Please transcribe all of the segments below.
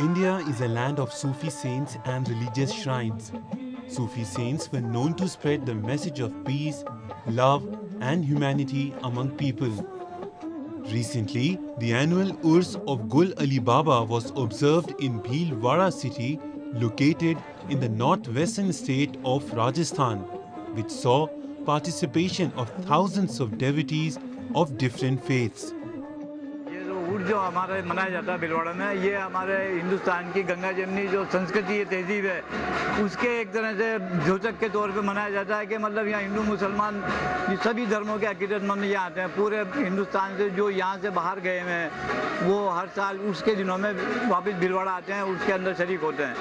India is a land of Sufi saints and religious shrines. Sufi saints were known to spread the message of peace, love, and humanity among people. Recently, the annual Urs of Gul Ali Baba was observed in Bhilwara city, located in the northwestern state of Rajasthan, which saw participation of thousands of devotees of different faiths. जो हमारे मनाया जाता है भिलवाड़ा में, ये हमारे हिंदुस्तान की गंगा जमनी जो संस्कृति है, तहजीब है, उसके एक तरह से द्योतक के तौर पे मनाया जाता है कि मतलब यहाँ हिंदू, मुसलमान सभी धर्मों के अकीदतमंद यहाँ आते हैं। पूरे हिंदुस्तान से जो यहाँ से बाहर गए हुए हैं, वो हर साल उसके दिनों में वापस भिलवाड़ा आते हैं, उसके अंदर शरीक होते हैं।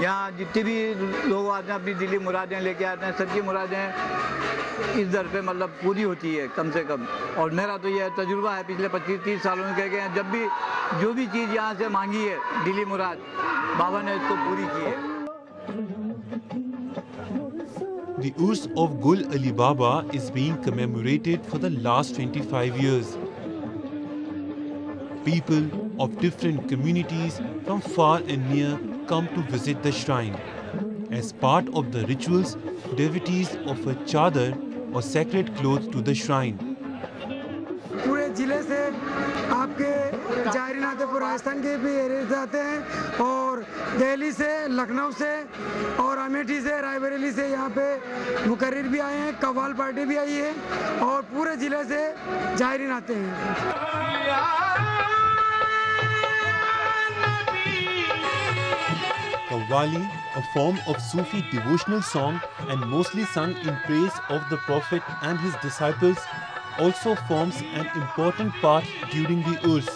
यहाँ जितने भी लोग आते हैं, अपनी दिली मुरादें लेके आते हैं सबकी मुरादें इस दर पे मतलब पूरी होती है कम से कम। और मेरा तो यह तजुर्बा है, पिछले 25-30 सालों में कह गए जब भी जो भी चीज़ यहाँ से मांगी है दिली मुराद बाबा ने इसको पूरी की है The Urs of Gul Ali Baba is being commemorated for the last 25 years. People of different communities from far and near come to visit the shrine. As part of the rituals, devotees offer chadar or sacred clothes to the shrine. ज़िले से आपके आते हैं राजस्थान के भी area से आते हैं और दिल्ली से लखनऊ से और अमेठी से रायबरेली से यहाँ पे मुकर्र भी आए हैं कव्वाल पार्टी भी आई है और पूरे ज़िले से जायरीन आते हैं। Qawwali, a form of Sufi devotional song and mostly sung in praise of the Prophet and his disciples, also forms an important part during the Urs.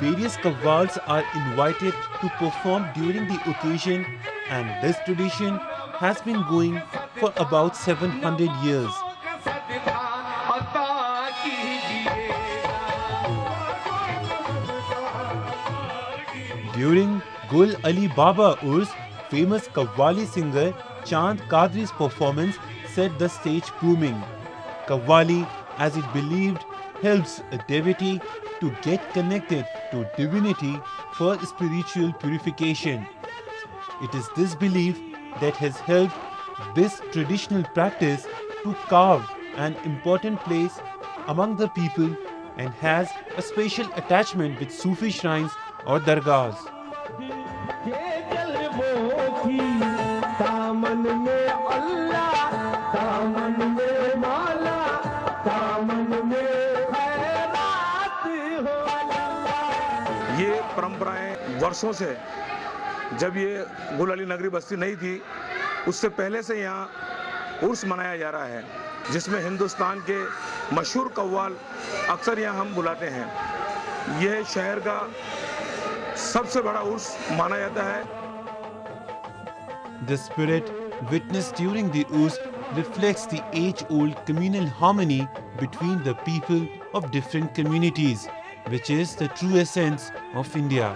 Various Qawwals are invited to perform during the occasion and this tradition has been going for about 700 years. During Gul Ali Baba Urs, famous Qawwali singer Chand Qadri's performance set the stage booming. Qawwali, as it believed, helps a devotee to get connected to divinity for spiritual purification. It is this belief that has helped this traditional practice to carve an important place among the people and has a special attachment with Sufi shrines or dargahs. वर्षों से जब ये गुल अली नगरी बस्ती नहीं थी उससे पहले से यहाँ उर्स मनाया जा रहा है जिसमें हिंदुस्तान के मशहूर कव्वाल अक्सर यहाँ हम बुलाते हैं यह शहर का सबसे बड़ा उर्स माना जाता है The spirit witnessed during the Urs reflects the age-old communal harmony between the people of different communities, which is the true essence of India.